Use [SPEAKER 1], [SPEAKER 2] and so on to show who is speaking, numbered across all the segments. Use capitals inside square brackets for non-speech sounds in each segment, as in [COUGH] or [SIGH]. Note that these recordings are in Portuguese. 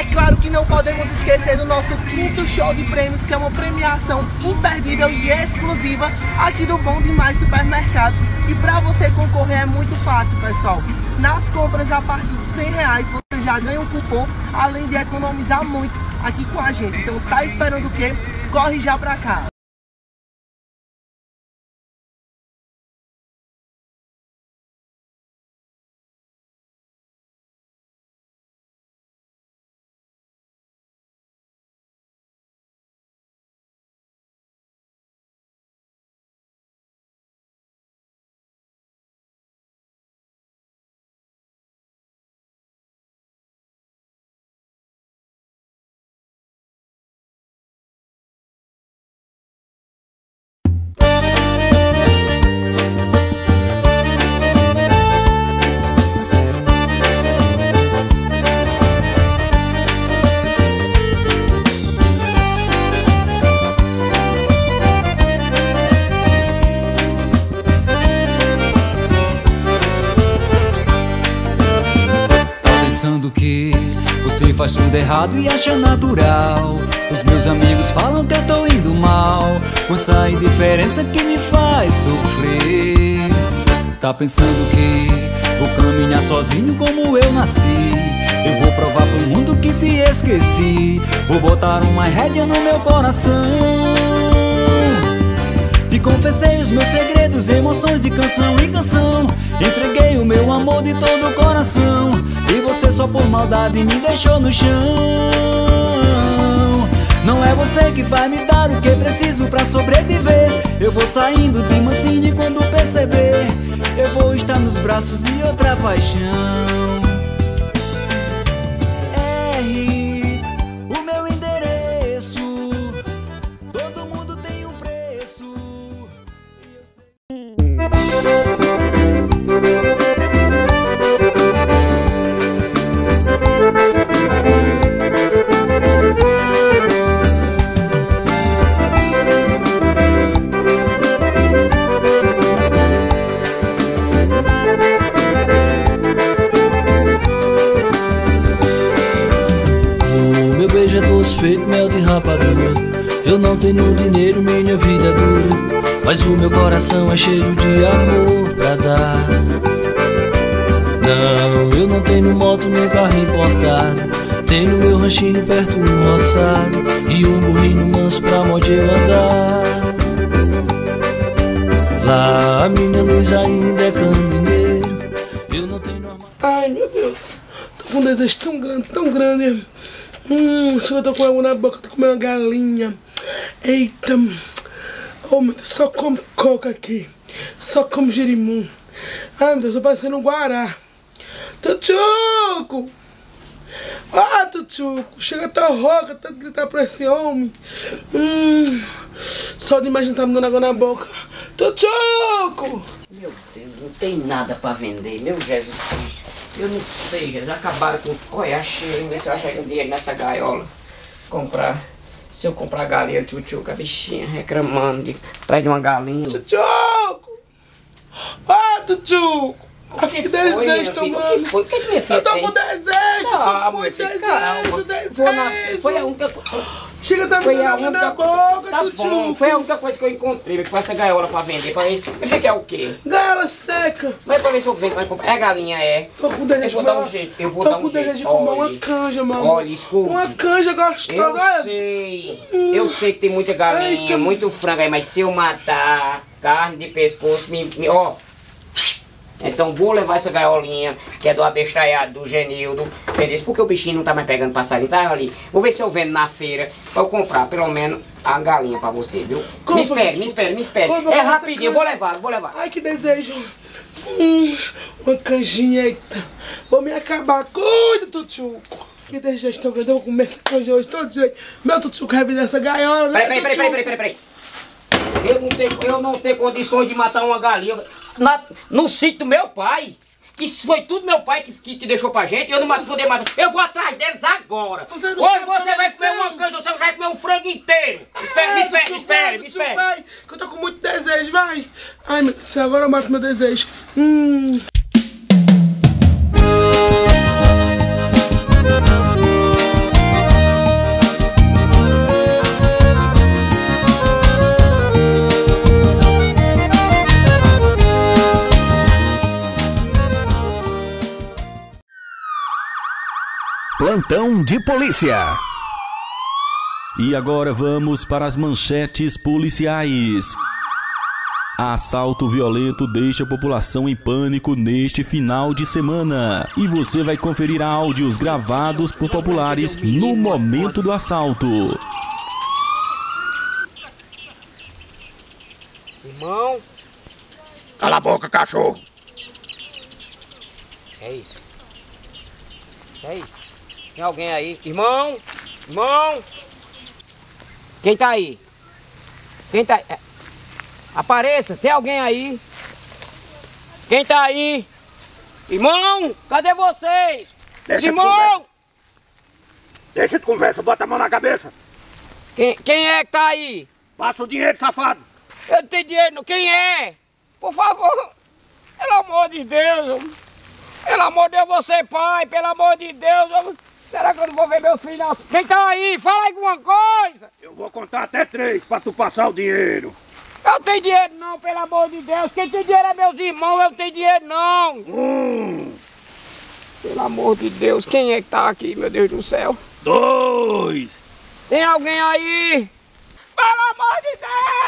[SPEAKER 1] É claro que não podemos esquecer do nosso quinto show de prêmios, que é uma premiação imperdível e exclusiva aqui do Bom Demais Supermercados. E para você concorrer é muito fácil, pessoal. Nas compras a partir de 100 reais você já ganha um cupom, além de economizar muito aqui com a gente. Então tá esperando o quê? Corre já pra cá.
[SPEAKER 2] Pensando que você faz tudo errado e acha natural. Os meus amigos falam que eu tô indo mal, com essa indiferença que me faz sofrer. Tá pensando que vou caminhar sozinho como eu nasci. Eu vou provar pro mundo que te esqueci. Vou botar uma rédea no meu coração. Te confessei os meus segredos, emoções de canção em canção. Entreguei o meu amor de todo o coração. E você só por maldade me deixou no chão. Não é você que vai me dar o que preciso pra sobreviver. Eu vou saindo de mansinho e quando perceber, eu vou estar nos braços de outra paixão.
[SPEAKER 3] Feito mel de rapadura. Eu não tenho dinheiro, minha vida é dura. Mas o meu coração é cheio de amor pra dar. Não, eu não tenho moto nem carro importado. Tenho meu ranchinho perto um roçado. E um burrinho manso pra onde eu andar. Lá a minha luz ainda é candeeiro. Eu não tenho
[SPEAKER 4] Ai, meu Deus. Tô com um desejo tão grande, tão grande. Hum, acho que eu tô com água na boca, tô comendo uma galinha. Eita. Oh, meu Deus, só como coca aqui. Só como girimum. Ai, meu Deus, tô parecendo um guará. Tutuco! Ah, Tutuco, chega tá rouca, tanto gritar pra esse homem. Hum, só de imaginar tá me dando água na boca. Tutuco!
[SPEAKER 5] Meu Deus, não tem nada pra vender, meu Jesus Cristo. Eu não sei, já acabaram com. Olha, achei, vê se eu achar um dinheiro nessa gaiola. Comprar. Se eu comprar galinha, tchutchuca, a bichinha reclamando de atrás de uma galinha.
[SPEAKER 4] Tutuco! Ah, Tutuco! Ah, que desejo, tomando.
[SPEAKER 5] O que foi? O que minha filha
[SPEAKER 4] Eu tô com desejo, tô com desejo, desejo.
[SPEAKER 5] foi a única
[SPEAKER 4] Chega tá me
[SPEAKER 5] foi
[SPEAKER 4] dando
[SPEAKER 5] a
[SPEAKER 4] água
[SPEAKER 5] única
[SPEAKER 4] na boca,
[SPEAKER 5] tá bom. Foi a única coisa que eu encontrei, que foi essa gaiola pra vender. Pra ele. Você quer o quê?
[SPEAKER 4] Gala seca.
[SPEAKER 5] Vai pra ver se eu vendo, vai comprar. É galinha, é.
[SPEAKER 4] Tô com desejo
[SPEAKER 5] Eu vou dar um jeito, eu vou
[SPEAKER 4] tô
[SPEAKER 5] dar um
[SPEAKER 4] com desejo
[SPEAKER 5] jeito.
[SPEAKER 4] de comer uma canja, mano.
[SPEAKER 5] Olha, escuta.
[SPEAKER 4] Uma canja gostosa.
[SPEAKER 5] Eu sei, eu sei que tem muita galinha,
[SPEAKER 4] Eita.
[SPEAKER 5] muito frango aí, mas se eu matar carne de pescoço, me, me- ó. Então vou levar essa gaiolinha, que é do abestalhado do Genildo, entendeu? Porque o bichinho não tá mais pegando passarinho, tá ali. Vou ver se eu vendo na feira, pra eu comprar pelo menos a galinha pra você, viu?
[SPEAKER 4] Compra,
[SPEAKER 5] me espere, me espere, me espere. É
[SPEAKER 4] essa
[SPEAKER 5] rapidinho, vou levar, vou levar.
[SPEAKER 4] Ai, que desejo. Hum, uma canjinha, eita. Vou me acabar. Cuida, Tutuco. Que desejo tão grande. Eu vou comer essa canja hoje todo jeito. Meu Tutuco vai vir nessa gaiola, né,
[SPEAKER 5] Peraí, peraí, peraí, peraí, peraí, peraí, peraí. Eu não tenho, eu não tenho condições de matar uma galinha na- no sítio do meu pai. Isso foi tudo meu pai que, que, que deixou pra gente. Eu não mato, poder matar. Eu vou atrás deles agora.
[SPEAKER 4] Você
[SPEAKER 5] Hoje você vai comer uma canja, você vai comer um frango inteiro. Espere, me espere, me espere, me espere.
[SPEAKER 4] Que eu tô com muito desejo, vai. Ai, meu Deus agora eu mato meu desejo. Hum.
[SPEAKER 6] Plantão de polícia.
[SPEAKER 7] E agora vamos para as manchetes policiais. Assalto violento deixa a população em pânico neste final de semana. E você vai conferir áudios gravados por populares no momento do assalto.
[SPEAKER 5] Irmão,
[SPEAKER 8] Cala a boca, cachorro.
[SPEAKER 5] é isso. É isso. Tem alguém aí? Irmão? Irmão? Quem tá aí? Quem tá aí? É, Apareça, tem alguém aí? Quem tá aí? Irmão, cadê vocês?
[SPEAKER 8] Deixa de
[SPEAKER 5] Irmão!
[SPEAKER 8] Deixa de conversa, bota a mão na cabeça.
[SPEAKER 5] Quem, quem é que tá aí?
[SPEAKER 8] Passa o dinheiro, safado.
[SPEAKER 5] Eu não tenho dinheiro, não. quem é? Por favor, pelo amor de Deus, pelo amor de Deus, você pai, pelo amor de Deus. Será que eu não vou ver meus filhos? Quem tá aí? Fala alguma coisa.
[SPEAKER 8] Eu vou contar até três pra tu passar o dinheiro.
[SPEAKER 5] Eu não tenho dinheiro não, pelo amor de Deus. Quem tem dinheiro é meus irmãos, eu não tenho dinheiro não.
[SPEAKER 8] Um,
[SPEAKER 5] Pelo amor de Deus, quem é que tá aqui, meu Deus do céu?
[SPEAKER 8] dois,
[SPEAKER 5] Tem alguém aí? Pelo amor de Deus!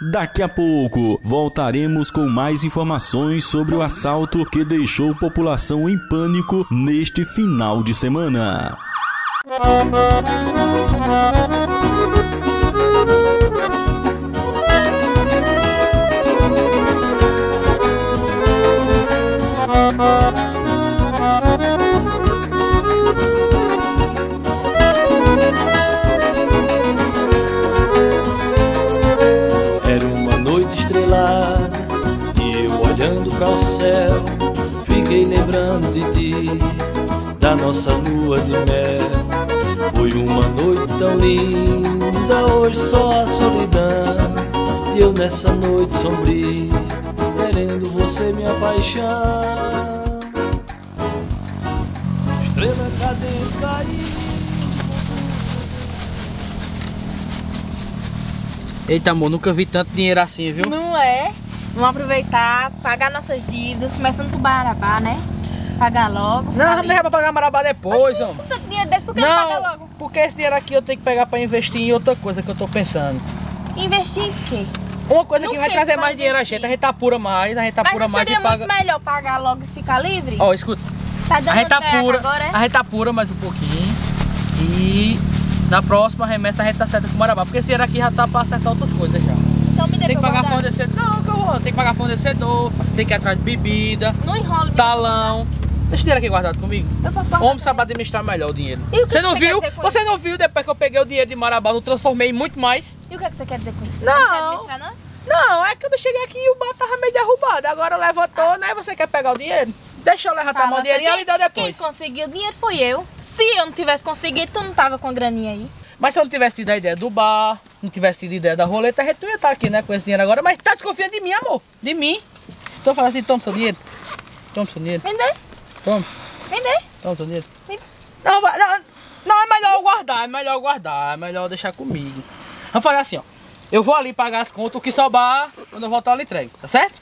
[SPEAKER 7] Daqui a pouco voltaremos com mais informações sobre o assalto que deixou população em pânico neste final de semana.
[SPEAKER 3] Era lembrando de ti, da nossa lua de mel. Foi uma noite tão linda, hoje só a solidão e eu nessa noite sombria, querendo você minha paixão. Estrela cadente caiu.
[SPEAKER 9] Eita, amor, nunca vi tanto dinheiro assim, viu?
[SPEAKER 10] Não é? Vamos aproveitar, pagar nossas dívidas, começando por Barabá, né? Pagar logo.
[SPEAKER 9] Não, vamos deixar pra pagar marabá depois, homem.
[SPEAKER 10] Tanto dinheiro desse, por que não, pagar
[SPEAKER 9] Não,
[SPEAKER 10] logo?
[SPEAKER 9] porque esse dinheiro aqui eu tenho que pegar pra investir em outra coisa que eu tô pensando.
[SPEAKER 10] Investir em quê?
[SPEAKER 9] Uma coisa
[SPEAKER 10] No
[SPEAKER 9] que vai trazer mais dinheiro a gente, a gente apura mais, a gente
[SPEAKER 10] Mas
[SPEAKER 9] apura
[SPEAKER 10] não
[SPEAKER 9] mais e paga.
[SPEAKER 10] muito melhor pagar logo e ficar livre?
[SPEAKER 9] Ó, escuta,
[SPEAKER 10] tá dando
[SPEAKER 9] a gente apura,
[SPEAKER 10] agora, é?
[SPEAKER 9] a gente apura mais um pouquinho e na próxima remessa a gente acerta com o marabá, porque esse dinheiro aqui já tá pra acertar outras coisas já.
[SPEAKER 10] Então me dê
[SPEAKER 9] Tem que pagar fornecedor, não, que eu vou, tem que pagar fornecedor, tem que ir atrás de bebida,
[SPEAKER 10] Não enrola.
[SPEAKER 9] talão. Deixa o dinheiro aqui guardado comigo.
[SPEAKER 10] Eu posso guardar.
[SPEAKER 9] Homem sabe administrar melhor o dinheiro.
[SPEAKER 10] E o que
[SPEAKER 9] Você
[SPEAKER 10] que
[SPEAKER 9] não
[SPEAKER 10] você
[SPEAKER 9] viu? Você não viu depois que eu peguei o dinheiro de Marabá, eu transformei muito mais?
[SPEAKER 10] E o que, é que você quer dizer com isso?
[SPEAKER 9] Não.
[SPEAKER 10] Você não administrar, não?
[SPEAKER 9] Não, é que eu cheguei aqui e o bar tava meio derrubado. Agora levantou, né? Você quer pegar o dinheiro? Deixa eu levantar
[SPEAKER 10] Fala,
[SPEAKER 9] meu dinheirinho e ele dá
[SPEAKER 10] Quem
[SPEAKER 9] depois.
[SPEAKER 10] conseguiu o dinheiro foi eu. Se eu não tivesse conseguido, tu não tava com graninha aí.
[SPEAKER 9] Mas se eu não tivesse tido a ideia do bar, não tivesse tido a ideia da roleta, a gente não ia estar aqui, né? Com esse dinheiro agora. Mas tá desconfiando de mim, amor. De mim. Então fala assim, toma seu dinheiro. Toma seu dinheiro.
[SPEAKER 10] Vender?
[SPEAKER 9] Toma.
[SPEAKER 10] Vender?
[SPEAKER 9] Dinheiro.
[SPEAKER 10] Vender?
[SPEAKER 9] Não, vai- não, não, é melhor eu guardar, é melhor eu guardar, é melhor eu deixar comigo. Vamos fazer assim, ó. Eu vou ali pagar as contas, o que sobrar, quando eu voltar eu lhe entrego, tá certo?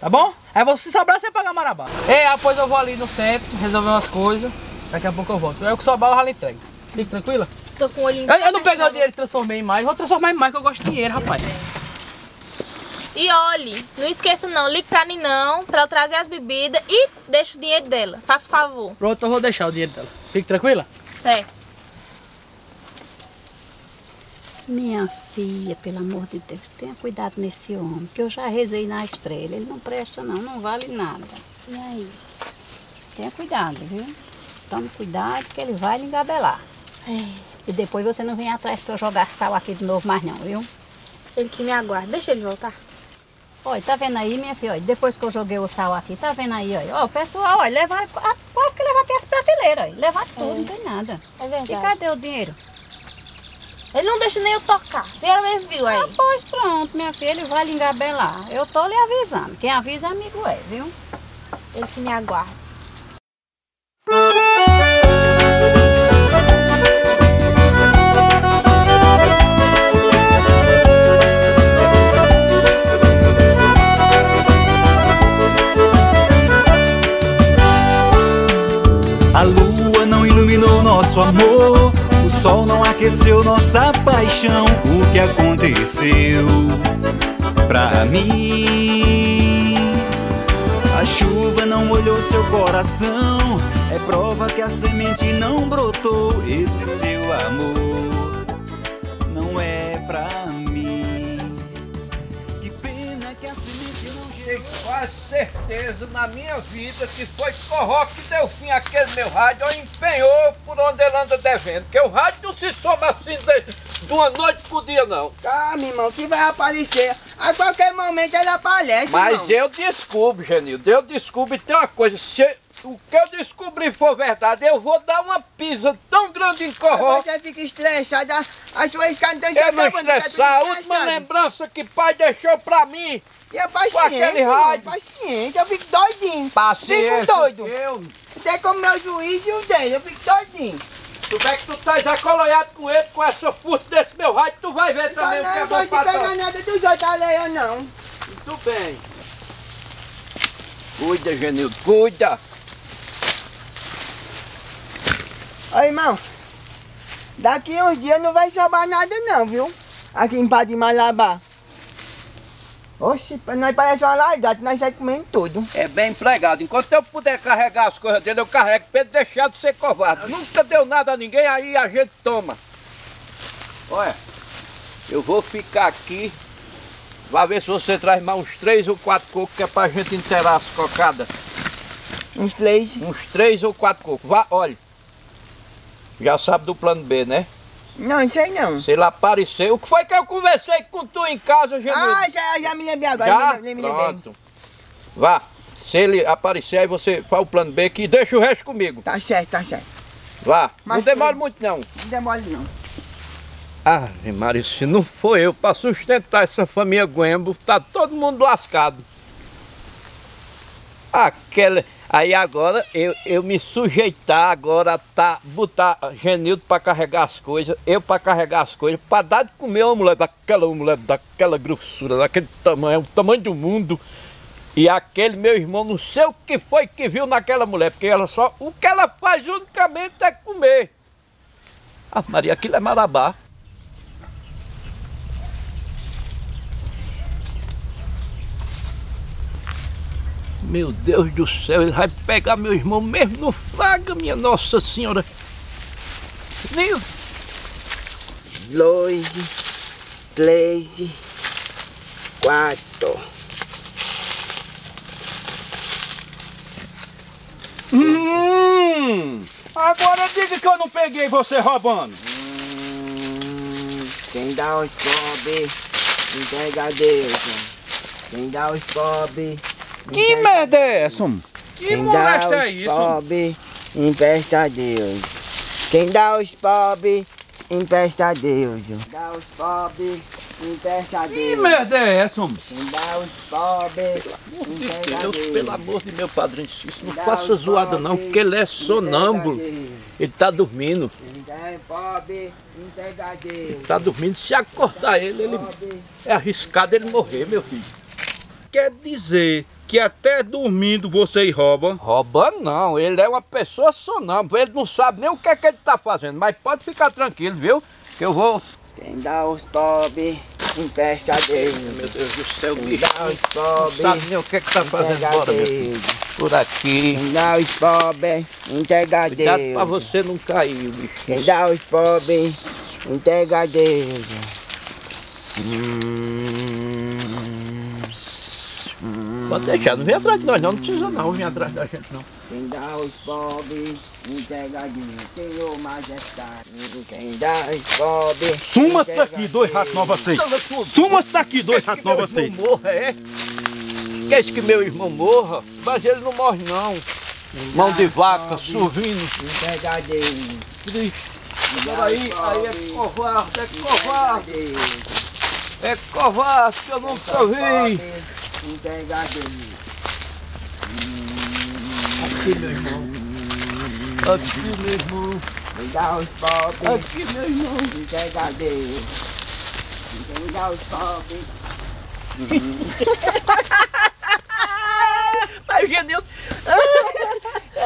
[SPEAKER 9] Tá bom? Aí você sobrar, você paga marabá. É, depois eu vou ali no centro, resolver umas coisas. Daqui a pouco eu volto. Aí o que sobrar eu já lhe entrego. Fique tranquila?
[SPEAKER 10] Tô com o olhinho.
[SPEAKER 9] Eu, eu não peguei o dinheiro e transformei em mais. Vou transformar em mais, que eu gosto de dinheiro, rapaz.
[SPEAKER 10] E olhe, não esqueça não, ligue pra Ninão pra ela trazer as bebidas e deixa o dinheiro dela. Faça o favor.
[SPEAKER 9] Pronto, eu vou deixar o dinheiro dela. Fique tranquila?
[SPEAKER 10] Certo.
[SPEAKER 11] Minha filha, pelo amor de Deus, tenha cuidado nesse homem, que eu já rezei na estrela. Ele não presta não, não vale nada.
[SPEAKER 10] E aí?
[SPEAKER 11] Tenha cuidado, viu? Tome cuidado que ele vai lhe engabelar. E depois você não vem atrás pra eu jogar sal aqui de novo mais não, viu?
[SPEAKER 10] Ele que me aguarda. Deixa ele voltar.
[SPEAKER 11] Olha, tá vendo aí, minha filha? Olha, depois que eu joguei o sal aqui, tá vendo aí, olha? Ó, o pessoal, olha, levar, quase que levar até as prateleiras, olha. Levar tudo, não tem nada.
[SPEAKER 10] É
[SPEAKER 11] E
[SPEAKER 10] verdade.
[SPEAKER 11] cadê o dinheiro?
[SPEAKER 10] Ele não deixa nem eu tocar. A senhora mesmo viu aí.
[SPEAKER 11] Ah, pois pronto, minha filha, ele vai lhe engabelar. Eu tô lhe avisando. Quem avisa, amigo é, viu?
[SPEAKER 10] Ele que me aguarda.
[SPEAKER 2] Nosso amor. O sol não aqueceu nossa paixão. O que aconteceu pra mim? A chuva não molhou seu coração. É prova que a semente não brotou. Esse seu amor não é pra mim. Que pena que a semente não
[SPEAKER 12] quase certeza na minha vida que foi Corró que deu fim àquele meu rádio ou empenhou por onde ele anda devendo. Porque o rádio não se soma assim de, de uma noite pro dia, não.
[SPEAKER 13] Calma, irmão, que vai aparecer. A qualquer momento ele aparece,
[SPEAKER 12] Mas
[SPEAKER 13] irmão.
[SPEAKER 12] eu descubro, Genildo, eu descubro e tem uma coisa, se o que eu descobri for verdade, eu vou dar uma pisa tão grande em Corró.
[SPEAKER 13] Você fica estressado, a, a sua escada não tem
[SPEAKER 12] Eu não
[SPEAKER 13] tudo
[SPEAKER 12] estressar, a última lembrança que pai deixou pra mim.
[SPEAKER 13] E é
[SPEAKER 12] Com
[SPEAKER 13] paciente,
[SPEAKER 12] aquele
[SPEAKER 13] irmão,
[SPEAKER 12] rádio.
[SPEAKER 13] paciente, eu fico doidinho.
[SPEAKER 12] Paciência,
[SPEAKER 13] Fico doido.
[SPEAKER 12] eu-
[SPEAKER 13] Você é como meu juiz e o dele, eu fico doidinho.
[SPEAKER 12] Tu vê que tu tá acolonhado com ele, com essa furta desse meu rádio, tu vai ver
[SPEAKER 13] Então
[SPEAKER 12] também o
[SPEAKER 13] não
[SPEAKER 12] que é
[SPEAKER 13] eu
[SPEAKER 12] bom
[SPEAKER 13] vou te
[SPEAKER 12] pra
[SPEAKER 13] pegar
[SPEAKER 12] tu.
[SPEAKER 13] nada dos outros alheios, não.
[SPEAKER 12] Muito bem. Cuida, Genildo, cuida.
[SPEAKER 13] Ô irmão, daqui uns dias não vai sobrar nada não, viu? Aqui em Padre Malabar. Oxe, nós parece uma largata, nós saímos comendo tudo.
[SPEAKER 12] É bem empregado. Enquanto eu puder carregar as coisas dele, eu carrego pra ele deixar de ser covarde. Nunca deu nada a ninguém, aí a gente toma. Olha, eu vou ficar aqui. Vai ver se você traz mais uns três ou quatro cocos, que é pra gente inteirar as cocadas.
[SPEAKER 13] Uns três?
[SPEAKER 12] Uns três ou quatro cocos. Vá, olha. Já sabe do plano B, né?
[SPEAKER 13] Não, sei não.
[SPEAKER 12] Se ele aparecer. O que foi que eu conversei com tu em casa, Genildo?
[SPEAKER 13] Ah, já, já me lembrei agora,
[SPEAKER 12] Já?
[SPEAKER 13] me, me.
[SPEAKER 12] Pronto. Vá. Se ele aparecer, aí você faz o plano B que deixa o resto comigo.
[SPEAKER 13] Tá certo, tá certo.
[SPEAKER 12] Vá.
[SPEAKER 13] Mas
[SPEAKER 12] não demora
[SPEAKER 13] foi-
[SPEAKER 12] muito, não.
[SPEAKER 13] Não demora não.
[SPEAKER 12] Ave Maria, se não for eu para sustentar essa família Guembo, tá todo mundo lascado. Aquela. Aí agora eu, eu me sujeitar agora tá, botar Genildo para carregar as coisas, eu para carregar as coisas, para dar de comer uma mulher daquela mulher, daquela grossura, daquele tamanho, o tamanho do mundo. E aquele meu irmão, não sei o que foi que viu naquela mulher, porque ela só. O que ela faz unicamente é comer. Ah, Maria, aquilo é marabá. Meu Deus do céu, ele vai pegar meu irmão mesmo no flaga, minha Nossa Senhora. Meu,
[SPEAKER 13] Dois, três, quatro.
[SPEAKER 12] Hum, agora diga que eu não peguei você roubando.
[SPEAKER 13] Quem dá os pobres, entrega a Deus. Quem dá os pobres,
[SPEAKER 12] Que merda é essa? homem? Que
[SPEAKER 13] quem dá
[SPEAKER 12] molesta é
[SPEAKER 13] os
[SPEAKER 12] isso?
[SPEAKER 13] pobres, empresta a Deus. Quem dá os pobres, empresta a Deus. Dá os pobres, empresta a Deus.
[SPEAKER 12] Que merda é essa? homem?
[SPEAKER 13] Quem dá os pobres, entrega a
[SPEAKER 12] Deus,
[SPEAKER 13] Deus.
[SPEAKER 12] pelo amor de meu padrinho Cícero, não
[SPEAKER 13] Dá
[SPEAKER 12] faça zoada não, porque ele é sonâmbulo. Ele tá dormindo,
[SPEAKER 13] Quem dá os pobres, entrega a Deus.
[SPEAKER 12] tá dormindo. Se acordar ele, ele é arriscado ele morrer, meu filho. Quer dizer que até dormindo você rouba? Rouba não, ele é uma pessoa sonâmbula, ele não sabe nem o que é que ele tá fazendo, mas pode ficar tranquilo, viu? Que eu vou...
[SPEAKER 13] Quem dá os pobres, empresta a Deus.
[SPEAKER 12] Meu Deus do céu,
[SPEAKER 13] Quem
[SPEAKER 12] bicho.
[SPEAKER 13] dá os pobres,
[SPEAKER 12] Não sabe nem o que é que tá fazendo,
[SPEAKER 13] entrega a
[SPEAKER 12] bora, meu. Por aqui.
[SPEAKER 13] Quem dá os pobres, entrega a
[SPEAKER 12] Cuidado
[SPEAKER 13] Deus.
[SPEAKER 12] pra você não cair, bicho.
[SPEAKER 13] Quem dá os pobres, entrega a Deus.
[SPEAKER 12] Pode deixar, não vem atrás de nós não, não precisa não vir atrás da gente não.
[SPEAKER 13] Quem dá os pobres, entrega a Deus. Senhor majestade. Quem dá os pobres.
[SPEAKER 14] Suma-se daqui, dois ratos novos assim. Suma-se daqui, dois ratos novos
[SPEAKER 12] Meu
[SPEAKER 14] assim.
[SPEAKER 12] irmão morra, é? Quer que meu irmão morra? Mas ele não morre não. Mão de vaca, suvindo.
[SPEAKER 13] Entrega a Deus.
[SPEAKER 12] Triste.
[SPEAKER 13] Quem dá
[SPEAKER 12] Agora aí,
[SPEAKER 13] os
[SPEAKER 12] aí
[SPEAKER 13] pobres,
[SPEAKER 12] é covarde, é covarde. É covarde que eu nunca vi.
[SPEAKER 13] Entrega a Deus.
[SPEAKER 12] Aqui, meu irmão. Aqui, meu irmão.
[SPEAKER 13] Quem dá os [LAUGHS] pobres,
[SPEAKER 12] Aqui, meu irmão.
[SPEAKER 13] entrega a Deus. Quem dá os pobres,
[SPEAKER 12] Mas o Genildo,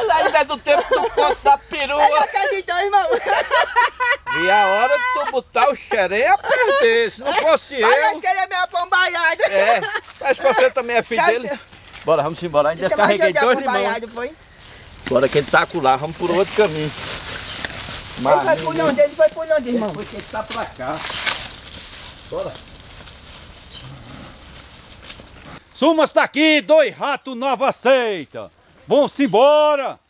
[SPEAKER 12] ele ainda é do tempo do conto da perua.
[SPEAKER 1] Ele acreditou, irmão.
[SPEAKER 12] E a hora de tu botar o xerém a perder. Se não fosse eu.
[SPEAKER 1] Parece que ele é meio pombaiado.
[SPEAKER 12] É. Acho que você também é filho
[SPEAKER 1] Já-
[SPEAKER 12] dele. Bora, vamos embora. Ainda
[SPEAKER 1] Então, mas já
[SPEAKER 12] dois limões.
[SPEAKER 1] foi?
[SPEAKER 12] Bora que ele tá lá, vamos por outro caminho.
[SPEAKER 1] Ele foi por onde? Ele foi por onde, irmão?
[SPEAKER 12] Porque ele tá pra cá. Bora.
[SPEAKER 15] Sumas tá aqui, dois ratos nova seita. Vamos embora.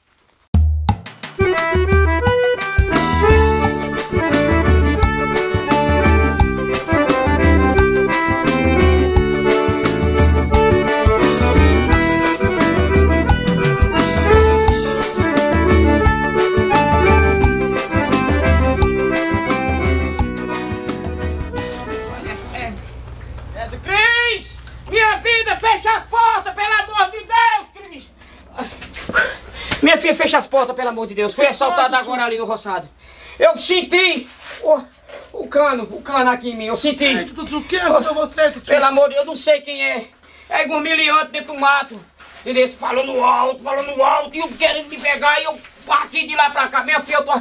[SPEAKER 5] Amor de Deus. Fui assaltado agora ali no roçado. Eu senti o, o cano, o cano aqui em mim, eu senti.
[SPEAKER 4] Tutu, o que é isso você, Tutu?
[SPEAKER 5] Pelo amor de Deus, eu não sei quem é. É igual um miliante dentro do mato. Entendeu? Falando alto, falando alto, e eu querendo me pegar, e eu bati de lá pra cá. Minha filha, eu tô.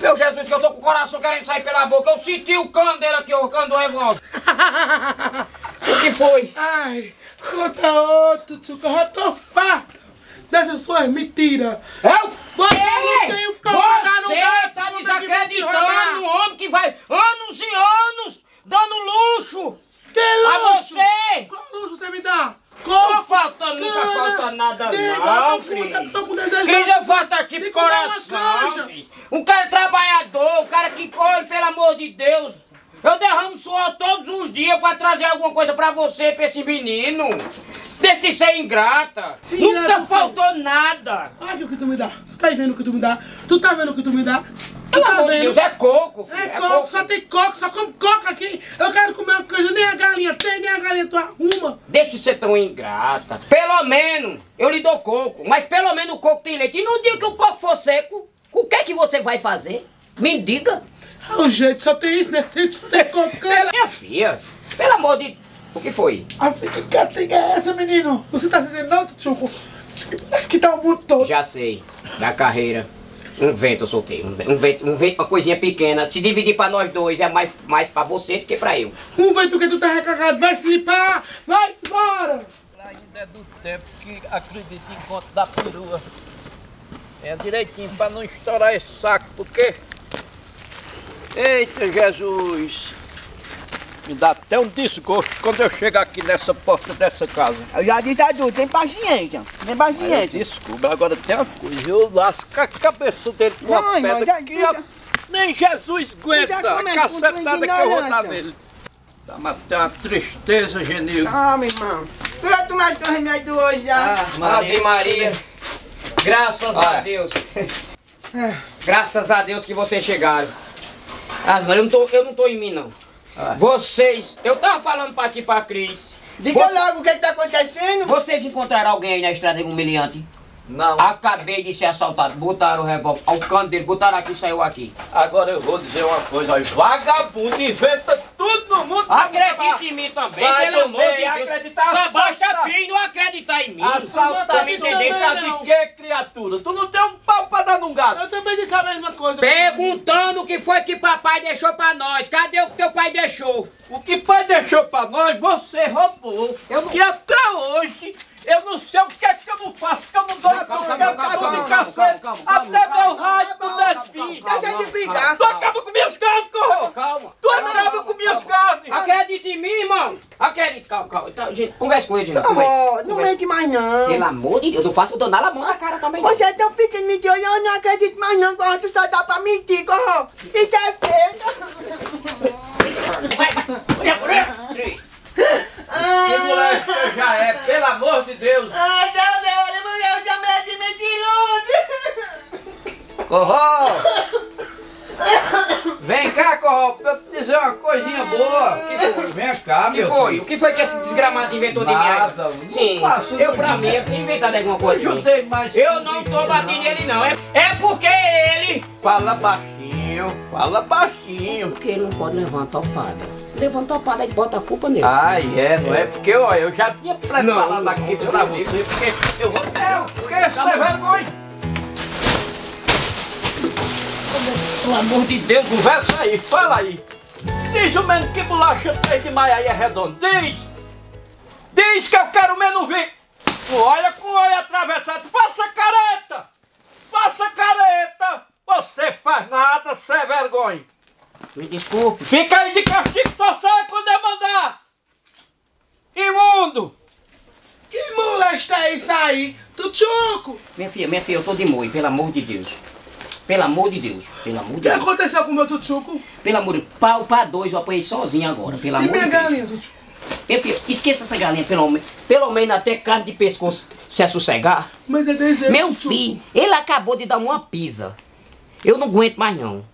[SPEAKER 5] Meu Jesus, que eu tô com o coração querendo sair pela boca. Eu senti o cano dele aqui, o cano do revólver. [LAUGHS] o que foi?
[SPEAKER 4] Ai, conta outro, Tutu, eu já tô farta dessas suas mentiras.
[SPEAKER 5] Eu?
[SPEAKER 4] Você não tem um
[SPEAKER 5] Você
[SPEAKER 4] gato,
[SPEAKER 5] tá
[SPEAKER 4] é que vai te
[SPEAKER 5] desacreditando no homem que vai anos e anos dando luxo.
[SPEAKER 4] Que
[SPEAKER 5] A
[SPEAKER 4] luxo?
[SPEAKER 5] você.
[SPEAKER 4] Qual luxo você me dá?
[SPEAKER 5] Não falta, nunca
[SPEAKER 4] cana,
[SPEAKER 5] falta nada
[SPEAKER 4] nega,
[SPEAKER 5] não, Cris.
[SPEAKER 4] tô com desejo
[SPEAKER 5] Cris,
[SPEAKER 4] de-
[SPEAKER 5] eu faço da tipo
[SPEAKER 4] de
[SPEAKER 5] coração. Um cara trabalhador, um cara que olha, pelo amor de Deus. Eu derramo suor todos os dias pra trazer alguma coisa pra você, pra esse menino. Deixa de ser ingrata. Nunca
[SPEAKER 4] Ingrata,
[SPEAKER 5] faltou nada.
[SPEAKER 4] Olha o que tu me dá. Tu tá vendo o que tu me dá? Tu tá vendo o que tu me dá?
[SPEAKER 5] Pelo
[SPEAKER 4] tá
[SPEAKER 5] amor de? Deus, é coco, filho.
[SPEAKER 4] É
[SPEAKER 5] é
[SPEAKER 4] coco,
[SPEAKER 5] coco.
[SPEAKER 4] só tem coco, só come coco aqui. Eu quero comer uma coisa, nem a galinha tem, nem a galinha tu arruma.
[SPEAKER 5] Deixa de ser tão ingrata. Pelo menos, eu lhe dou coco, mas pelo menos o coco tem leite. E no dia que o coco for seco, o que é que você vai fazer? Me diga.
[SPEAKER 4] Ah, o jeito só tem isso, né? Sempre só tem coco.
[SPEAKER 5] Minha filha, pelo amor de... O que foi?
[SPEAKER 4] A fica que cantiga é essa, menino? Você tá sentindo não, Tchuco? Parece que tá o mundo todo.
[SPEAKER 5] Já sei, da carreira. Um vento eu soltei, um vento, um vento, um uma coisinha pequena. Se dividir pra nós dois é mais, mais pra você do que pra eu.
[SPEAKER 4] Um vento que tu tá recagado, vai se limpar, vai embora.
[SPEAKER 12] Ainda é do tempo que acredita em conto da perua. É direitinho pra não estourar esse saco, porque. Eita Jesus! Me dá até um desgosto quando eu chego aqui nessa porta dessa casa.
[SPEAKER 1] Eu já disse adulto, tem paciência. Tem paciência.
[SPEAKER 12] descubro, agora tem uma coisa, eu lasco a cabeça dele com
[SPEAKER 1] Não,
[SPEAKER 12] a
[SPEAKER 1] irmão,
[SPEAKER 12] pedra
[SPEAKER 1] já-
[SPEAKER 12] que
[SPEAKER 1] tu
[SPEAKER 12] eu-
[SPEAKER 1] já-
[SPEAKER 12] nem Jesus aguenta
[SPEAKER 1] já
[SPEAKER 12] a cacetada que eu vou dar nele. Tá matando uma tristeza, Genil.
[SPEAKER 1] Calma, irmão. Tu já tomaste teu remédio hoje já?
[SPEAKER 5] Ave Maria. Graças a. Deus. Graças a Deus que vocês chegaram. Maria, eu não tô, eu não tô em mim, não. Vocês, eu tava falando pra aqui pra Cris.
[SPEAKER 1] Diga
[SPEAKER 5] Você-
[SPEAKER 1] logo o que que tá acontecendo.
[SPEAKER 5] Vocês encontraram alguém aí na estrada humilhante?
[SPEAKER 12] Não.
[SPEAKER 5] Acabei de ser assaltado. Botaram o revólver ao canto dele, botaram aqui e saiu aqui.
[SPEAKER 12] Agora eu vou dizer uma coisa, ó, vagabundo inventa tudo no mundo.
[SPEAKER 5] Acredite em mim também,
[SPEAKER 12] Vai
[SPEAKER 5] pelo amor de Deus.
[SPEAKER 12] acreditar,
[SPEAKER 5] Só basta não acreditar em mim.
[SPEAKER 12] Assaltar
[SPEAKER 5] me entendeu?
[SPEAKER 12] sabe de que, criatura? Tu não tem um pau pra dar num gato.
[SPEAKER 4] Eu também disse a mesma coisa.
[SPEAKER 5] Perguntando o que foi que papai deixou pra nós. Cadê o que teu pai deixou?
[SPEAKER 12] O que pai deixou pra nós, você roubou.
[SPEAKER 5] Eu não-
[SPEAKER 12] Que até hoje eu não sei o que é que eu não faço, que eu não dou
[SPEAKER 1] calma,
[SPEAKER 12] Até meu rádio
[SPEAKER 5] calma,
[SPEAKER 12] desfim.
[SPEAKER 5] calma,
[SPEAKER 1] Deixa de brigar.
[SPEAKER 12] Tu acaba com minhas carnes, corro.
[SPEAKER 5] Calma.
[SPEAKER 12] Tu acaba com minhas carnes.
[SPEAKER 5] Acredita em mim, irmão. Acredita. Calma, calma. Então, gente, conversa com ele, gente.
[SPEAKER 1] Oh,
[SPEAKER 5] Conversa.
[SPEAKER 1] não mente mais não.
[SPEAKER 5] Pelo amor de Deus, eu faço danar a mão na cara também.
[SPEAKER 1] Você é tão pequeno, mentira, eu não acredito mais não, corro, tu só dá pra mentir, corro. Isso é feio.
[SPEAKER 5] Vai, vai. Olha, olha. Três.
[SPEAKER 12] Que moleque eu já é, pelo amor de Deus.
[SPEAKER 1] Ai, meu Deus, eu chamei de mentiroso.
[SPEAKER 12] Corró! [COUGHS] Vem cá, Corró, pra eu te dizer uma coisinha boa.
[SPEAKER 5] Que foi?
[SPEAKER 12] Vem cá,
[SPEAKER 5] O que
[SPEAKER 12] meu
[SPEAKER 5] foi?
[SPEAKER 12] filho.
[SPEAKER 5] O que foi que esse desgramado inventou de mim? aí?
[SPEAKER 12] Nada,
[SPEAKER 5] Sim, eu pra mim é inventado alguma coisa.
[SPEAKER 12] Ajudei mais.
[SPEAKER 5] Eu não tô batendo nele, não. É, é porque ele.
[SPEAKER 12] Fala baixinho, fala baixinho.
[SPEAKER 5] Porque ele não pode levar uma topada. Se levanta uma topada, ele bota a culpa nele.
[SPEAKER 12] Ai, é, não é porque, ó, eu já tinha preparado
[SPEAKER 5] Não,
[SPEAKER 12] aqui pra você, porque eu vou... É, porque você é vergonha. Pelo amor de Deus, conversa aí, fala aí. Diz o menos que bolacha 3 de maio aí é redondo. Diz! Diz que eu quero menos ver. Olha com o olho atravessado. Faça careta! Faça careta! Você faz nada, cê é vergonha.
[SPEAKER 5] Me desculpe.
[SPEAKER 12] Fica aí de castigo, só sai quando eu mandar. Imundo!
[SPEAKER 4] Que molesta é isso aí? Tuchuco!
[SPEAKER 5] Minha filha, minha filha, eu tô de molho, pelo amor de Deus. Pelo amor de Deus, pelo amor
[SPEAKER 4] O
[SPEAKER 5] de
[SPEAKER 4] que
[SPEAKER 5] Deus.
[SPEAKER 4] aconteceu com o meu tuchuco?
[SPEAKER 5] Pelo amor de Deus, pau pra dois eu apanhei sozinho agora, pelo
[SPEAKER 4] E
[SPEAKER 5] amor
[SPEAKER 4] minha
[SPEAKER 5] de Deus.
[SPEAKER 4] galinha, tuchuco?
[SPEAKER 5] Minha filha, esqueça essa galinha, pelo menos. Pelo menos até carne de pescoço se sossegar.
[SPEAKER 4] Mas é desejo,
[SPEAKER 5] Meu
[SPEAKER 4] Tuchuco.
[SPEAKER 5] filho, ele acabou de dar uma pisa. Eu não aguento mais não.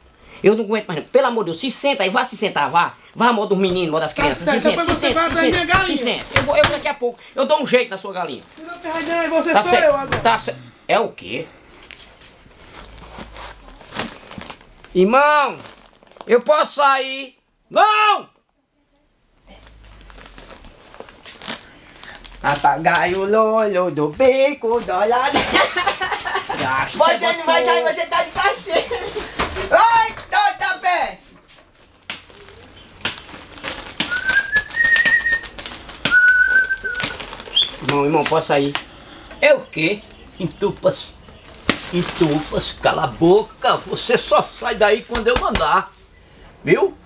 [SPEAKER 5] Eu não aguento mais não. Pelo amor de Deus, se senta aí, vá se sentar, vá. Vá, amor dos meninos, amor das crianças. se senta, se senta, se senta, se senta. Eu, vou, eu daqui a pouco, eu dou um jeito na sua galinha.
[SPEAKER 4] Você
[SPEAKER 5] Tá
[SPEAKER 4] sou
[SPEAKER 5] certo.
[SPEAKER 4] eu agora.
[SPEAKER 5] Tá certo. É o quê? Irmão, eu posso sair? Não!
[SPEAKER 13] Papagaio lolo do bico do lado. [LAUGHS]
[SPEAKER 5] Gacho,
[SPEAKER 13] Você
[SPEAKER 5] você
[SPEAKER 13] não vai sair, você tá de castigo. Ai, doida pé.
[SPEAKER 5] Irmão, irmão, posso sair?
[SPEAKER 12] É o quê? Entupas. Entupas, cala a boca. Você só sai daí quando eu mandar. Viu?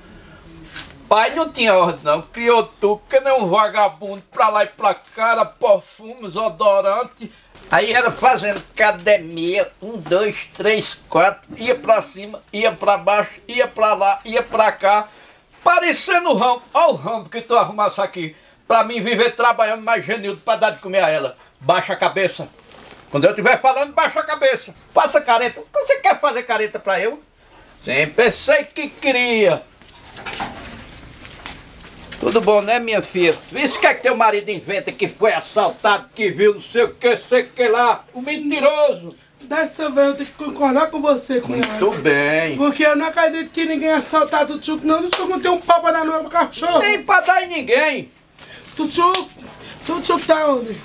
[SPEAKER 12] Pai não tinha ordem não. Criou tu, que nem um vagabundo pra lá e pra cá, perfumes, odorante. Aí era fazendo academia, um, dois, três, quatro, ia pra cima, ia pra baixo, ia pra lá, ia pra cá, parecendo o ramo. Olha o ramo que tu arrumasse aqui, pra mim viver trabalhando mais genildo pra dar de comer a ela. Baixa a cabeça. Quando eu estiver falando, baixa a cabeça. Faça careta. Você quer fazer careta pra eu? Sempre pensei que queria. Tudo bom, né, minha filha? Isso que é que teu marido inventa que foi assaltado, que viu não sei o que, sei o que lá. O mentiroso.
[SPEAKER 4] Dessa vez eu tenho que concordar com você, cunhado.
[SPEAKER 12] Muito bem.
[SPEAKER 4] Porque eu não acredito que ninguém assaltar Tuchuco, não. Tuchuco não tem um pau pra dar no meu cachorro.
[SPEAKER 12] Nem pra dar em ninguém.
[SPEAKER 4] Tuchuco, Tuchuco tá onde?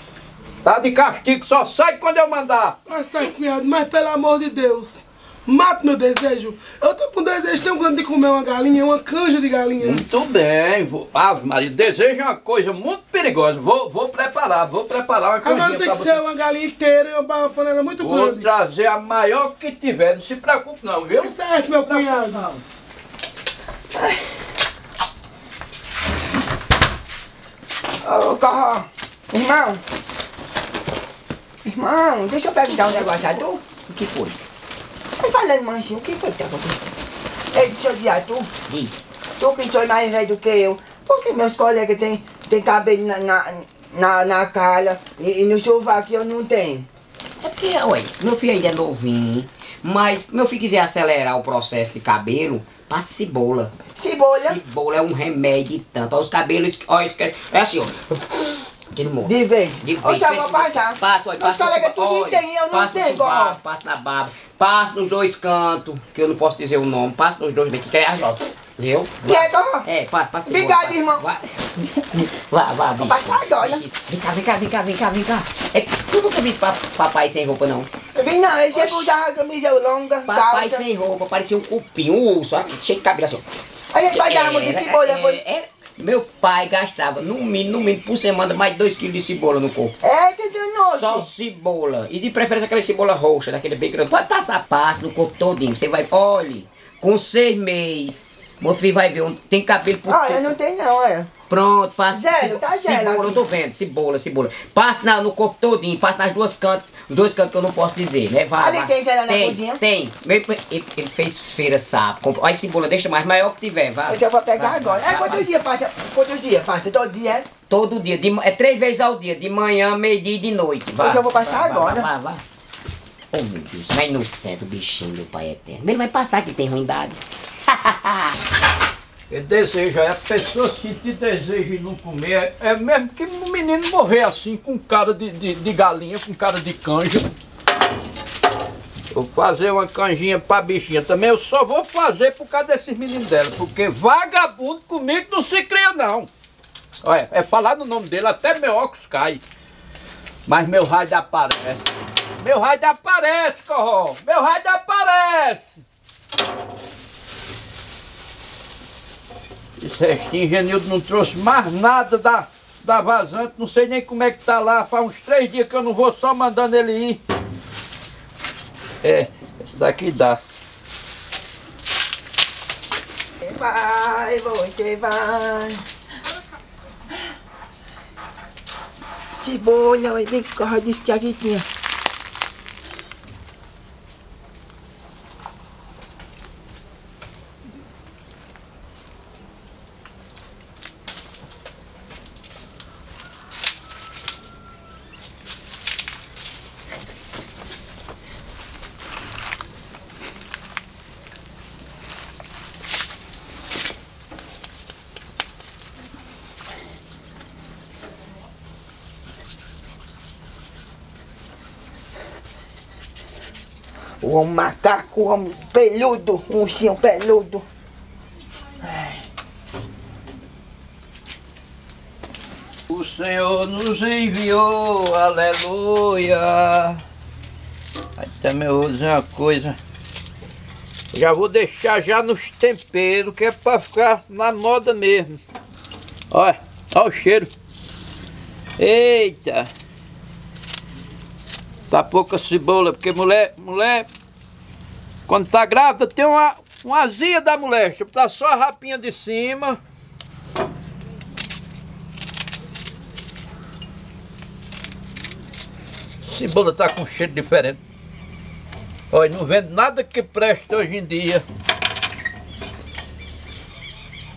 [SPEAKER 12] Tá de castigo, só sai quando eu mandar.
[SPEAKER 4] Tá certo, cunhado, mas pelo amor de Deus, mata meu desejo. Eu tô com desejo tão grande de comer uma galinha, uma canja de galinha.
[SPEAKER 12] Muito bem. Vou... Ah, marido, desejo uma coisa muito perigosa. Vou, vou preparar, vou preparar uma coisinha
[SPEAKER 4] Agora tem que
[SPEAKER 12] você.
[SPEAKER 4] ser uma galinha inteira e uma panela muito
[SPEAKER 12] Vou
[SPEAKER 4] grande.
[SPEAKER 12] trazer a maior que tiver, não se preocupe não, viu?
[SPEAKER 4] Tá certo, meu cunhado.
[SPEAKER 13] Ô, Corró, irmão. Irmão, deixa eu perguntar um negócio a tu.
[SPEAKER 5] O que foi?
[SPEAKER 13] Tá falando mansinho, o que foi que tá acontecendo? Ei, deixa eu dizer tu.
[SPEAKER 5] Diz.
[SPEAKER 13] Tu que sou mais velho do que eu. Por que meus colegas têm têm cabelo na, na, na, na cara e, e no sovaco eu não tenho?
[SPEAKER 5] É porque, ué, meu filho ainda é novinho. Mas, meu filho quiser acelerar o processo de cabelo, passe cebola.
[SPEAKER 13] Cebola?
[SPEAKER 5] Cebola é um remédio tanto. Ó, os cabelos, que- é assim, ó. Que não morre.
[SPEAKER 13] De vez.
[SPEAKER 5] De
[SPEAKER 13] vou passar.
[SPEAKER 5] Passa, olha, passa. no
[SPEAKER 13] colegas tudo tem, eu não
[SPEAKER 5] passa
[SPEAKER 13] tenho, Corró.
[SPEAKER 5] Passa na barba. Passa nos dois cantos, que eu não posso dizer o nome. Passa nos dois bem, que quer, ó. Viu?
[SPEAKER 13] E aí?
[SPEAKER 5] É, passa, passa.
[SPEAKER 13] Obrigado,
[SPEAKER 5] passa.
[SPEAKER 13] irmão.
[SPEAKER 5] Vai, vá, vá, bicho.
[SPEAKER 13] passar agora.
[SPEAKER 5] Vem cá, vem cá, vem cá, vem cá, vem cá. É, tu nunca pa- papai sem roupa, não?
[SPEAKER 13] Vem não, esse é usava camisa longa,
[SPEAKER 5] Papai sem roupa, parecia um cupim, um urso, cheio de cabelo assim.
[SPEAKER 13] Aí ele vai dar uma de cebola, foi?
[SPEAKER 5] Meu pai gastava, no mínimo, no mínimo, por semana, mais de 2 kg de cebola no corpo.
[SPEAKER 13] É, tudo nosso.
[SPEAKER 5] Só cebola. E de preferência aquela cebola roxa, daquele bem grande. Pode passar passo no corpo todinho. Você vai, olhe, com seis meses, meu filho vai ver, um- tem cabelo por
[SPEAKER 13] Ah, eu não tenho não, é.
[SPEAKER 5] Pronto, passa cebo-
[SPEAKER 13] tá zero
[SPEAKER 5] cebola,
[SPEAKER 13] aqui.
[SPEAKER 5] eu tô vendo, cebola, cebola. Passa na- no corpo todinho, passa nas duas cantos, os dois cantos que eu não posso dizer, né? Vai,
[SPEAKER 13] Ali
[SPEAKER 5] vai.
[SPEAKER 13] tem na
[SPEAKER 5] tem,
[SPEAKER 13] cozinha?
[SPEAKER 5] Tem, Ele, ele- fez feira sapo, comprou. Olha cebola, deixa mais maior que tiver, vai.
[SPEAKER 13] Eu já vou pegar
[SPEAKER 5] Vai,
[SPEAKER 13] agora.
[SPEAKER 5] vai,
[SPEAKER 13] É,
[SPEAKER 5] vai,
[SPEAKER 13] quantos dias passa? Quantos dias passa? Todo dia, é?
[SPEAKER 5] Todo dia, de, é três vezes ao dia, de manhã, meio-dia e de noite. Vai,
[SPEAKER 13] Eu já vou passar
[SPEAKER 5] vai,
[SPEAKER 13] agora.
[SPEAKER 5] Vai, vai, vai. Oh meu Deus, mas inocente o bichinho do pai eterno. Ele vai passar que tem ruindade. [LAUGHS]
[SPEAKER 12] É desejo, é a pessoa sentir desejo e não comer. É mesmo que o menino morrer assim, com cara de, de, de galinha, com cara de canja. Vou fazer uma canjinha pra bichinha. Também eu só vou fazer por causa desses meninos dela. Porque vagabundo comigo não se cria, não. Olha, é falar no nome dele, até meu óculos cai. Mas meu raio aparece. Meu raio aparece, corró. Meu raio aparece. Esse restinho, Genildo não trouxe mais nada da, da vazante. Não sei nem como é que tá lá. Faz uns três dias que eu não vou só mandando ele ir. É, esse daqui dá.
[SPEAKER 13] Vai, você vai. Cebola, oi, bem que disse que aqui tinha. O macaco, o peludo, um ursinho peludo.
[SPEAKER 12] O Senhor nos enviou, aleluia. Aí também eu vou dizer uma coisa. Já vou deixar já nos temperos, que é pra ficar na moda mesmo. Olha, olha o cheiro. Eita! Tá pouca cebola, porque mulher, mulher, quando tá grávida, tem uma, uma azia da mulher. Eu botar só a rapinha de cima. Cebola tá com cheiro diferente. Olha, não vende nada que preste hoje em dia.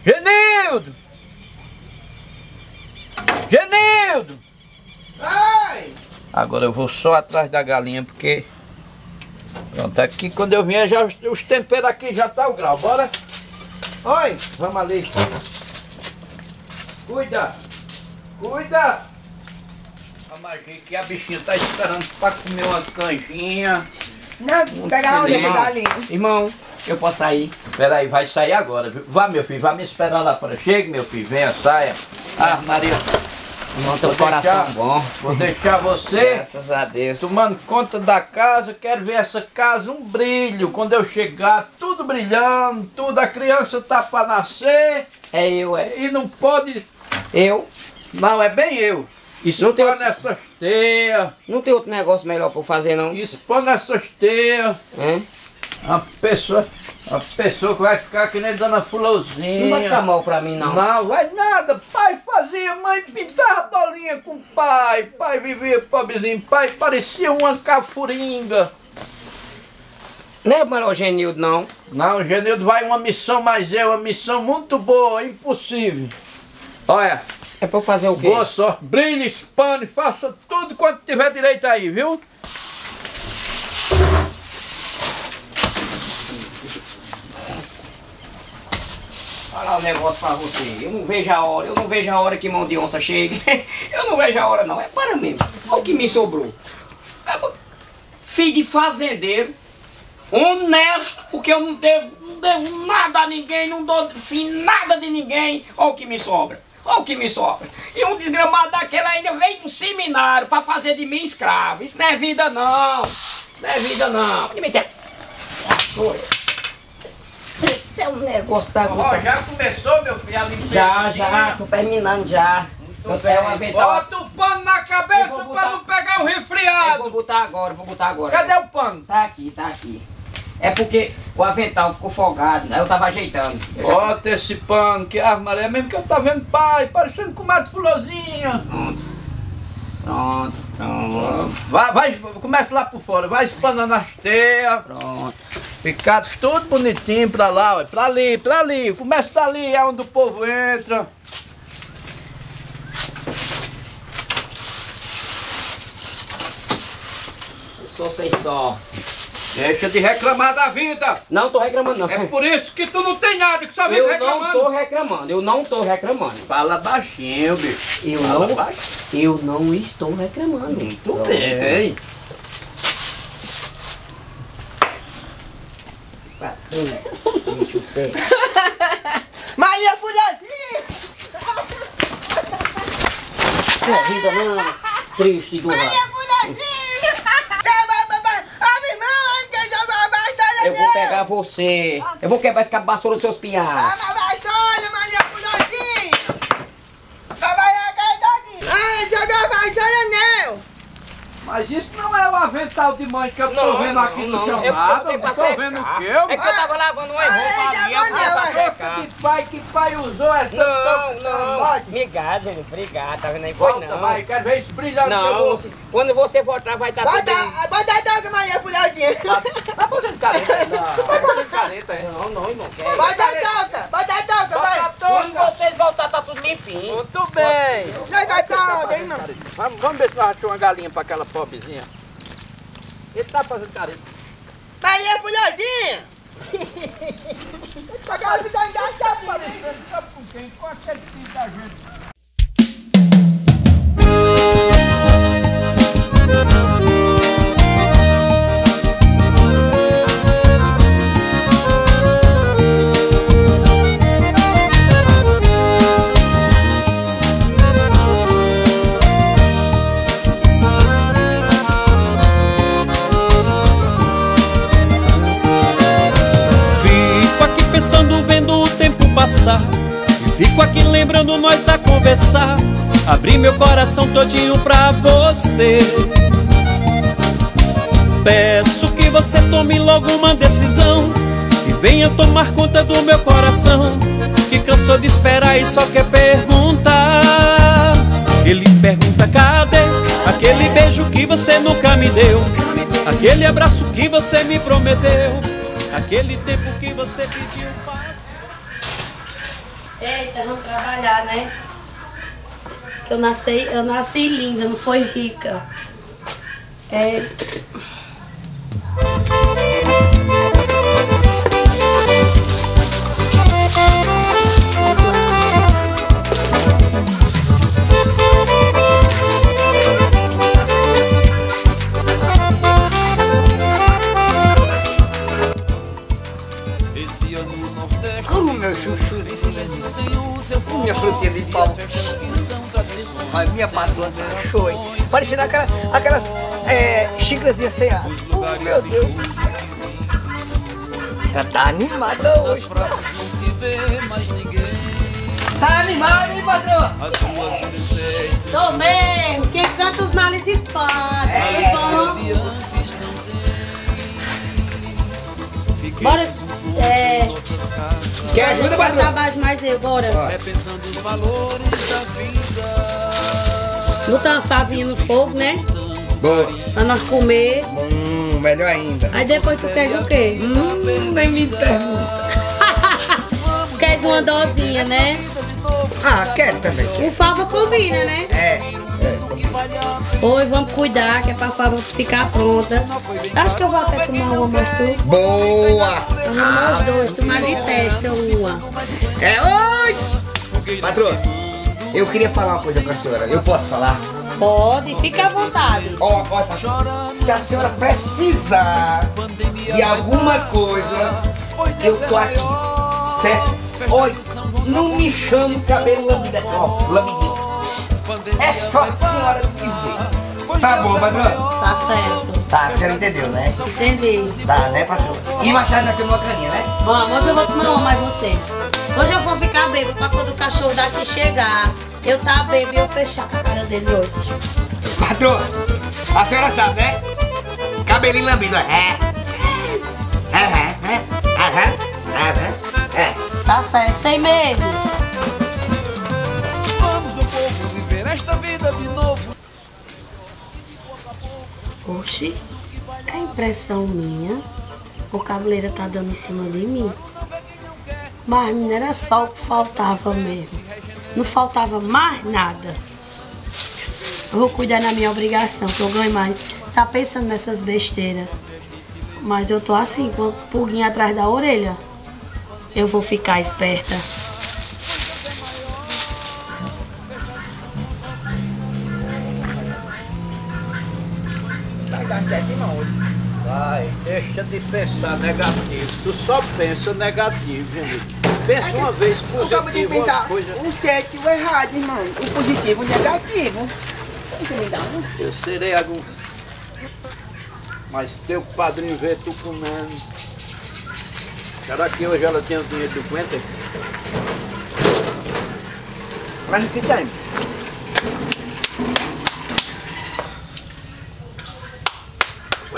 [SPEAKER 12] Genildo! Genildo!
[SPEAKER 13] Ai!
[SPEAKER 12] Agora eu vou só atrás da galinha porque... Pronto, aqui quando eu vier já os, os temperos aqui já tá o grau. Bora? Oi! Vamos ali. Cuida! Cuida! Vamos agir que a bichinha tá esperando pra comer uma canjinha.
[SPEAKER 13] Não, pegar onde essa galinha.
[SPEAKER 5] Irmão, eu posso sair.
[SPEAKER 12] Peraí, vai sair agora. Vá, meu filho, vá me esperar lá fora. Chegue, meu filho, venha, saia. Ah, Maria.
[SPEAKER 5] Teu
[SPEAKER 12] Vou
[SPEAKER 5] coração
[SPEAKER 12] deixar-
[SPEAKER 5] bom.
[SPEAKER 12] Vou deixar você
[SPEAKER 5] Graças a Deus.
[SPEAKER 12] tomando conta da casa. Quero ver essa casa um brilho. Quando eu chegar, tudo brilhando, tudo. A criança tá pra nascer.
[SPEAKER 5] É eu, é.
[SPEAKER 12] E não pode.
[SPEAKER 5] Eu?
[SPEAKER 12] Não, é bem eu. Isso
[SPEAKER 5] Não tem
[SPEAKER 12] põe
[SPEAKER 5] outro-
[SPEAKER 12] nessas teias.
[SPEAKER 5] Não tem outro negócio melhor eu fazer, não?
[SPEAKER 12] Isso põe nessas teias.
[SPEAKER 5] É?
[SPEAKER 12] A pessoa. A pessoa que vai ficar que nem Dona Fulozinha.
[SPEAKER 5] Não vai ficar mal pra mim, não.
[SPEAKER 12] Não, vai nada. Pai fazia, mãe pintava bolinha com o pai. Pai vivia pobrezinho. Pai parecia uma cafuringa.
[SPEAKER 5] Não é o Genildo, não.
[SPEAKER 12] Não, o Genildo vai uma missão, mas é uma missão muito boa, impossível. Olha.
[SPEAKER 5] É pra fazer o quê?
[SPEAKER 12] Boa sorte. Brilhe, espane, faça tudo quanto tiver direito aí, viu?
[SPEAKER 5] Lá o negócio pra você. Eu não vejo a hora, eu não vejo a hora que mão de onça chegue. [LAUGHS] eu não vejo a hora, não. É para mesmo. Olha o que me sobrou. Acaba- Filho de fazendeiro, honesto, porque eu não devo, não devo nada a ninguém, não dou fim nada de ninguém. Olha o que me sobra. Olha o que me sobra. E um desgramado daquele ainda veio do seminário pra fazer de mim escravo. Isso não é vida, não. Isso não é vida, não. Me meter. Foi. É um negócio da
[SPEAKER 12] Ó, já começou, meu filho, a limpeza?
[SPEAKER 5] já, já, tô terminando já. Eu pego um avental.
[SPEAKER 12] Bota o pano na cabeça
[SPEAKER 5] Eu vou
[SPEAKER 12] pra
[SPEAKER 5] botar-
[SPEAKER 12] não pegar o
[SPEAKER 5] Eu
[SPEAKER 12] resfriado.
[SPEAKER 5] vou botar agora, vou botar agora.
[SPEAKER 12] Cadê o pano?
[SPEAKER 5] Tá aqui, tá aqui. É porque o avental ficou folgado, aí eu tava ajeitando. Eu já-
[SPEAKER 12] Bota esse pano, que a Maria, mesmo que eu tá vendo pai, parecendo com mato fulozinha.
[SPEAKER 5] Pronto. Pronto, pronto.
[SPEAKER 12] Vai, vai, começa lá por fora, vai espanando as teias.
[SPEAKER 5] Pronto.
[SPEAKER 12] Ficar tudo bonitinho pra lá, ó, pra ali, pra ali. Começa dali, é onde o povo entra.
[SPEAKER 5] Eu sou sem sorte.
[SPEAKER 12] Deixa de reclamar da vida.
[SPEAKER 5] Não tô reclamando, não.
[SPEAKER 12] É por isso que tu não tem nada, que só vive
[SPEAKER 5] Eu
[SPEAKER 12] reclamando.
[SPEAKER 5] não tô reclamando, eu não tô reclamando.
[SPEAKER 12] Fala baixinho, bicho.
[SPEAKER 5] Eu
[SPEAKER 12] Fala
[SPEAKER 5] não,
[SPEAKER 12] baixinho.
[SPEAKER 5] eu não estou reclamando.
[SPEAKER 12] Muito bem.
[SPEAKER 5] Deixa eu ver. [LAUGHS]
[SPEAKER 13] Maria Fulozinha!
[SPEAKER 5] Não é vida não. Triste do lado.
[SPEAKER 13] Maria Fulozinha!
[SPEAKER 5] Eu vou pegar você. Eu vou quebrar esse cabaço dos seus.
[SPEAKER 13] Ah, mas. Ai, jogar vassoura não!
[SPEAKER 12] Mas isso não é o avental de mãe que eu tô
[SPEAKER 5] Não,
[SPEAKER 12] vendo aqui
[SPEAKER 5] não,
[SPEAKER 12] no
[SPEAKER 5] não.
[SPEAKER 12] seu
[SPEAKER 5] É porque eu pra
[SPEAKER 12] tô vendo o quê?
[SPEAKER 5] É que eu tava lavando uma roupa ali, eu tenho pra secar.
[SPEAKER 12] Que pai, que pai usou essa
[SPEAKER 5] Não, não. Obrigado, gente. Obrigado. Tá vendo aí? Foi
[SPEAKER 12] Volta,
[SPEAKER 5] não.
[SPEAKER 12] vai, quero ver isso brilhando eu
[SPEAKER 5] Não,
[SPEAKER 12] vou-
[SPEAKER 5] quando você voltar vai estar tá tudo bem.
[SPEAKER 13] Bota, bota a toca, Maria Fulhotinha!
[SPEAKER 5] Tá fazendo careta? Não. Tá fazendo careta? Não, não, irmão. Que é
[SPEAKER 13] Bota a toca! Bota a toca, vai!
[SPEAKER 5] Quando vocês voltar, tá tudo limpinho.
[SPEAKER 12] Muito bem.
[SPEAKER 13] Nós vai pra onde, mano?
[SPEAKER 12] Vamos, vamos ver se nós achamos uma galinha pra aquela pobrezinha. Ele tá fazendo careta.
[SPEAKER 13] Maria Fulhotinha! Agora [LAUGHS] ficou engraçado, Maria.
[SPEAKER 12] Com quem? Com aquele filho da gente.
[SPEAKER 14] Passar. E fico aqui lembrando nós a conversar. Abri meu coração todinho pra você. Peço que você tome logo uma decisão. E venha tomar conta do meu coração. Que cansou de esperar e só quer perguntar. Ele pergunta: cadê aquele beijo que você nunca me deu? Aquele abraço que você me prometeu. Aquele tempo que você pediu.
[SPEAKER 16] Eita, vamos trabalhar, né? Que eu nasci, eu nasci linda, não foi rica. É.
[SPEAKER 17] pau. Olha, minha patroa foi. Parecendo aquela, aquelas é, xícarazinhas sem asa. Uh, meu Deus. Ela tá animada hoje. Tá animada, hein, patroa?
[SPEAKER 16] Tô mesmo, quem canta os males espanta. É, bom. Bora.
[SPEAKER 17] Quer ajuda, patroa?
[SPEAKER 16] abaixo mais eu, bora.
[SPEAKER 14] Repensando os valores da vida.
[SPEAKER 16] Botar uma favinha no fogo, né?
[SPEAKER 17] Boa.
[SPEAKER 16] Pra nós comer.
[SPEAKER 17] Hum, melhor ainda.
[SPEAKER 16] Aí depois tu queres o quê?
[SPEAKER 17] Hum, nem me pergunta. [LAUGHS]
[SPEAKER 16] queres uma dosinha, né?
[SPEAKER 17] Ah, quero também.
[SPEAKER 16] Com fava combina, né?
[SPEAKER 17] É.
[SPEAKER 16] Oi, vamos cuidar, que é pra fava ficar pronta. Acho que eu vou até tomar uma mais tu.
[SPEAKER 17] Boa!
[SPEAKER 16] Tomar nós dois, tomar de testa uma.
[SPEAKER 17] É hoje! Patroa, eu queria falar uma coisa com a senhora. Eu posso falar?
[SPEAKER 16] Pode, fica à vontade.
[SPEAKER 17] Ó, ó, patroa, se a senhora precisar de alguma coisa, eu tô aqui, certo? Olha, não me chame cabelo lambido aqui, ó, lambidinho. É só a senhora dizer. Tá bom, patroa?
[SPEAKER 16] Tá certo.
[SPEAKER 17] Tá, a senhora entendeu, né?
[SPEAKER 16] Entendi.
[SPEAKER 17] Tá, né, patroa? E mais tarde nós temos uma caninha, né?
[SPEAKER 16] Vamos, hoje eu vou tomar uma mais você. Hoje eu vou ficar bêbado pra quando o cachorro daqui chegar, eu tá bêbado e eu fechar com a cara dele hoje.
[SPEAKER 17] Patroa, a senhora sabe, né? Cabelinho lambido, é. É, é, é, é, é, é.
[SPEAKER 16] Tá certo, sem medo. Oxi, é impressão minha. O cabeleira tá dando em cima de mim. Mas não era só o que faltava mesmo. Não faltava mais nada. Eu vou cuidar da minha obrigação, que eu ganho mais. Tá pensando nessas besteiras. Mas eu tô assim, com a pulguinha atrás da orelha. Eu vou ficar esperta.
[SPEAKER 12] Deixa de pensar negativo. Tu só pensa negativo, gente. Pensa uma vez
[SPEAKER 13] Eu acabo de
[SPEAKER 12] positivo,
[SPEAKER 13] pensar
[SPEAKER 12] coisa.
[SPEAKER 13] o certo e o errado, irmão. O positivo e o negativo. Tá entendendo?
[SPEAKER 12] Eu serei algum. Mas teu padrinho vê tu comendo. Será que hoje ela tem o dinheiro do Quentin?
[SPEAKER 13] Mas o que tem?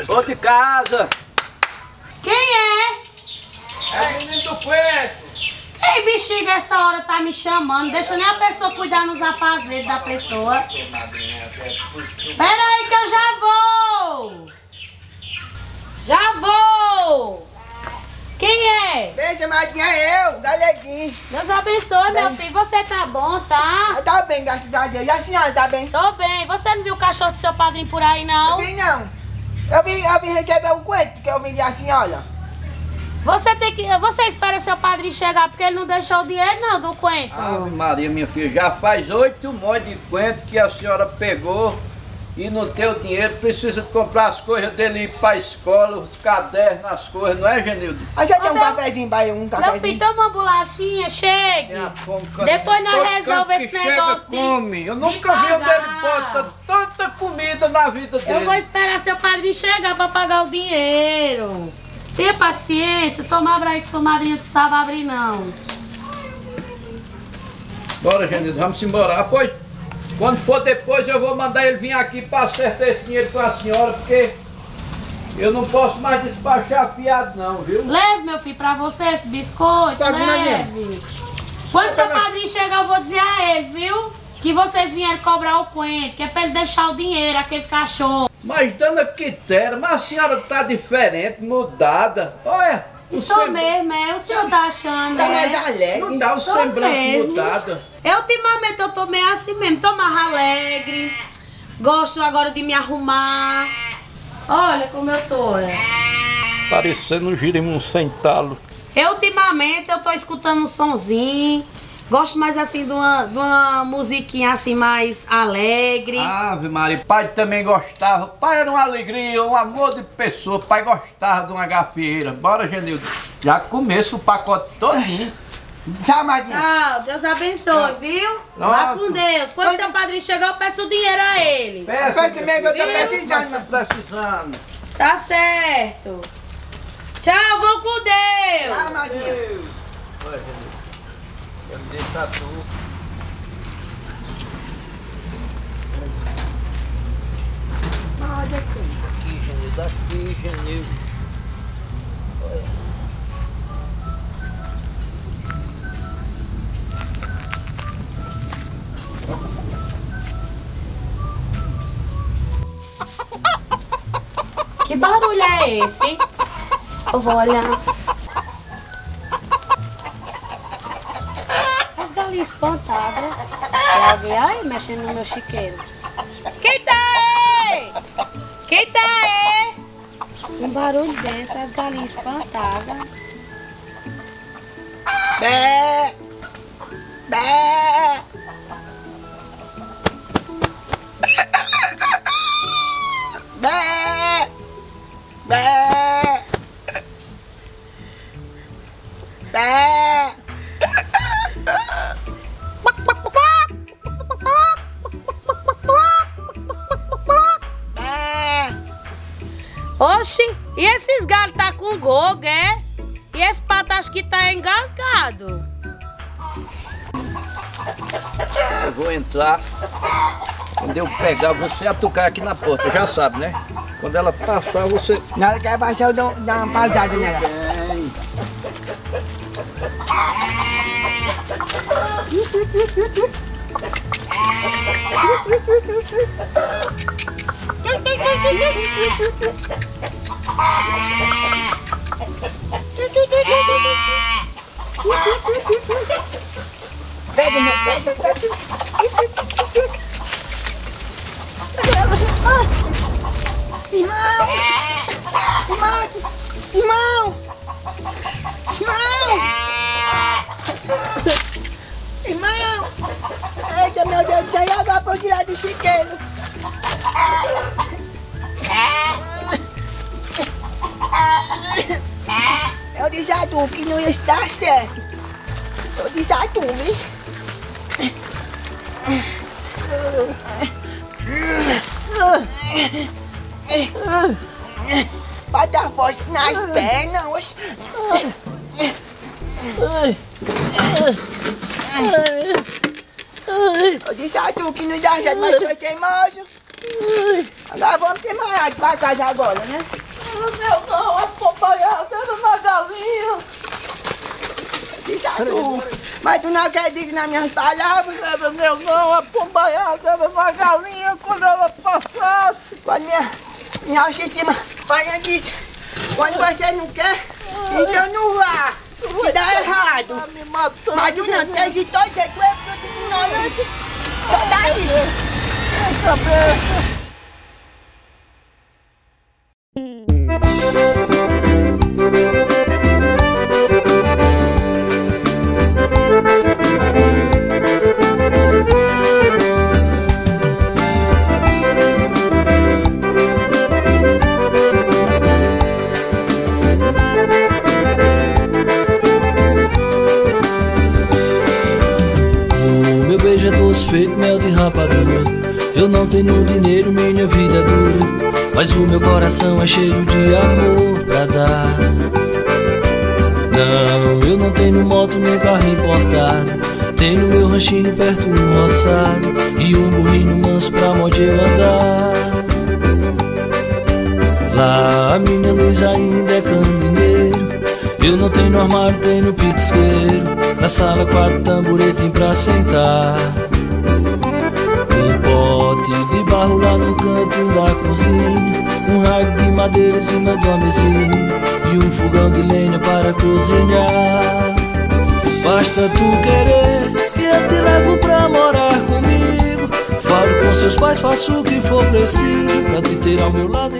[SPEAKER 12] Ô de casa!
[SPEAKER 16] É?
[SPEAKER 12] Menino do!
[SPEAKER 16] Ei, bexiga, essa hora tá me chamando. Deixa nem a pessoa cuidar nos afazeres da pessoa. Pera aí que eu já vou. Já vou. Quem é?
[SPEAKER 13] Beijo, madrinha, é eu, Galeguinho.
[SPEAKER 16] Deus abençoe, meu filho. Você tá bom, tá?
[SPEAKER 13] Eu tá bem, graças a Deus. E a senhora tá bem?
[SPEAKER 16] Tô bem. Você não viu o cachorro do seu padrinho por aí, não?
[SPEAKER 13] Eu vi não. Eu vim, eu vim receber o coelho, porque eu vim da senhora.
[SPEAKER 16] Você tem que. Você espera seu padrinho chegar porque ele não deixou o dinheiro não do Quento.
[SPEAKER 12] Ave Maria, minha filha, já faz oito mois de Quentin que a senhora pegou e não tem o dinheiro, precisa comprar as coisas dele ir pra escola, os cadernos, as coisas, não é, Genildo?
[SPEAKER 13] A gente tem um
[SPEAKER 16] meu-
[SPEAKER 13] cafezinho, um
[SPEAKER 16] Meu
[SPEAKER 13] cafezinho.
[SPEAKER 16] filho, toma uma bolachinha, chegue. Depois nós resolvemos esse
[SPEAKER 12] que chega,
[SPEAKER 16] negócio de-
[SPEAKER 12] come. Eu
[SPEAKER 16] de
[SPEAKER 12] nunca vi onde ele bota tanta comida na vida dele.
[SPEAKER 16] Eu vou esperar seu padrinho chegar pra pagar o dinheiro. Tenha paciência, toma abra aí que sua madrinha não sabe abrir não.
[SPEAKER 12] Bora, Genildo, vamos embora. Ah, Pois, quando for depois eu vou mandar ele vir aqui para acertar esse dinheiro com a senhora, porque eu não posso mais despachar fiado não, viu?
[SPEAKER 16] Leve, meu filho, pra você esse biscoito,
[SPEAKER 12] Paga na
[SPEAKER 16] leve. Quando seu padrinho chegar, eu vou dizer a ele, viu? Que vocês vieram cobrar o coentro, que é pra ele deixar o dinheiro, aquele cachorro.
[SPEAKER 12] Mas dona Quitéria, mas a senhora tá diferente, mudada. Olha, o
[SPEAKER 16] Tô
[SPEAKER 12] sem-
[SPEAKER 16] mesmo, é, o senhor tá achando,
[SPEAKER 12] Tá mais alegre. Não tá o
[SPEAKER 16] Tô
[SPEAKER 12] semblante
[SPEAKER 16] mesmo.
[SPEAKER 12] mudado.
[SPEAKER 16] Eu, ultimamente, eu tô meio assim mesmo, tô mais alegre. Gosto agora de me arrumar. Olha como eu tô, é.
[SPEAKER 12] Parecendo um girimum sem talo.
[SPEAKER 16] Eu, ultimamente, eu tô escutando um sonzinho. Gosto mais, assim, de uma, de uma musiquinha, assim, mais alegre.
[SPEAKER 12] Ave Maria, pai também gostava. Pai era uma alegria, um amor de pessoa. Pai gostava de uma gafieira. Bora, Genildo. Já começa o pacote todinho.
[SPEAKER 13] Tchau, madrinha.
[SPEAKER 16] Tchau, Deus abençoe, viu? Vá
[SPEAKER 12] Pronto.
[SPEAKER 16] com Deus. Quando seu padrinho chegar, eu peço o dinheiro a ele.
[SPEAKER 12] Peça,
[SPEAKER 13] mesmo que eu tô precisando.
[SPEAKER 12] Tô precisando.
[SPEAKER 16] Tá certo. Tchau, vou com Deus.
[SPEAKER 13] Tchau, madrinha.
[SPEAKER 12] Olha, Genildo. Eu disse a tu.
[SPEAKER 13] Olha aqui.
[SPEAKER 12] Aqui, Genildo. Aqui, Genildo. Olha.
[SPEAKER 16] Que barulho é esse? Eu vou olhar. Galinhas espantadas. Tem alguém aí mexendo no meu chiqueiro. Quem tá aí? Quem tá aí? Um barulho desse, as galinhas espantadas.
[SPEAKER 13] Bé. Bé.
[SPEAKER 16] Tá engasgado.
[SPEAKER 12] Eu vou entrar. Quando eu pegar, você atucar aqui na porta, já sabe, né? Quando ela passar, você.
[SPEAKER 13] Na hora que ela passar, eu dou, dou uma pausada nela.
[SPEAKER 12] Bem.
[SPEAKER 13] Irmão! Irmão! Irmão! Irmão! Irmão! Eita, meu Deus do céu, e agora pra eu tirar do chiqueiro? Eu disse a tu que não estar certo. Eu disse a tu, viu? Bota força nas pernas. Eu disse a tu que não dá certo, mas tu é teimoso. Agora vamos ter mais pra casa agora, né?
[SPEAKER 1] Meu não, a papaiada era na galinha.
[SPEAKER 13] Disse a tu. Mas tu não acredita nas minhas palavras?
[SPEAKER 1] Era meu não, a pombaiada era na galinha quando ela passasse.
[SPEAKER 13] Quando minha, minha autoestima, pai disse, quando você não quer, então não vá. Que dá errado. Mas tu não tem esse todo, você é fruto de ignorante. Só dá isso.
[SPEAKER 3] Eu não tenho armário, tenho pitisqueiro Na sala quatro tamboretim pra sentar. Um pote de barro lá no canto da cozinha. Um raio de madeira em cima de uma E um fogão de lenha para cozinhar. Basta tu querer que eu te levo pra morar comigo. Falo com seus pais, faço o que for preciso Pra te ter ao meu lado